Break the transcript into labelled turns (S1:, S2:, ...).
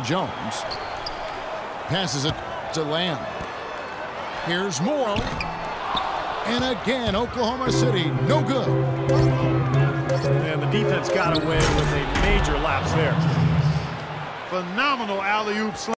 S1: to Jones. Passes it to Lamb. Here's Moore. And again, Oklahoma City, no good.
S2: And the defense got away with a major lapse there. Phenomenal alley-oop